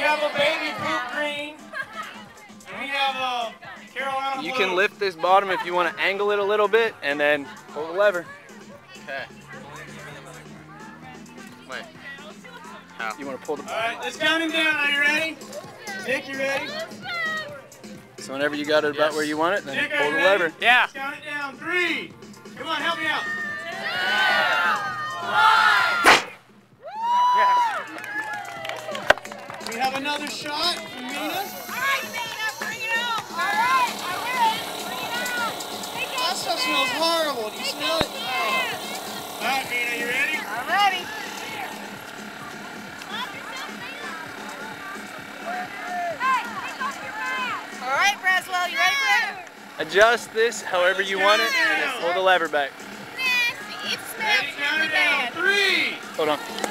have a baby poop green. And we have a Carolina You blue. can lift this bottom if you want to angle it a little bit and then pull the lever. Okay. Wait. How? You want to pull the All right, let's count him down. Are you ready? Nick, you ready? So whenever you got it about Yes. where you want it, then Nick, are pull the ready? lever. Yeah. Let's count it down. Three. Have another shot from Mina. Alright, Nina, bring you. Alright, I'm good. That stuff smells horrible. Do you smell it? All right, Mina, you ready? I'm ready. All right, Braswell, you ready for it? Adjust this however you want it and then pull the lever back. Nasty. It smells Ready? Count it down. bad. Three. Hold on.